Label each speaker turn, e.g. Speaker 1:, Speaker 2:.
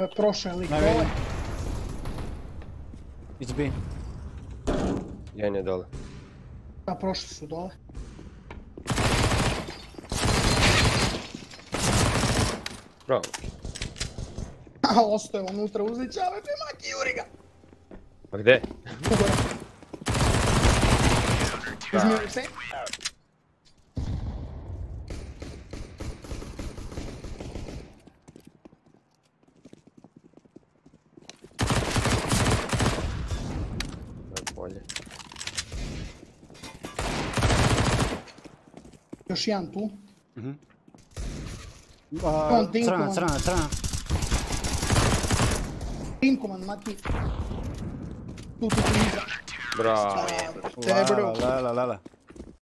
Speaker 1: E, Prošao je lik dole.
Speaker 2: vidim. It's B.
Speaker 3: Jedan je dole.
Speaker 1: Da, prošli su dole.
Speaker 3: Bravo.
Speaker 1: Ostao je unutra, uzet će ove maki, juri ga.
Speaker 3: A gdje?
Speaker 1: Ugore. Uzmi se. voglia. Yoshian, tu? Mm-hmm.
Speaker 2: Uh, trana,
Speaker 1: tra. trana. Cinco, mannati. Tutto finito.
Speaker 3: Bravo.
Speaker 1: Bravo.
Speaker 2: Bravo. Bravo. Bravo. Bravo. Bravo.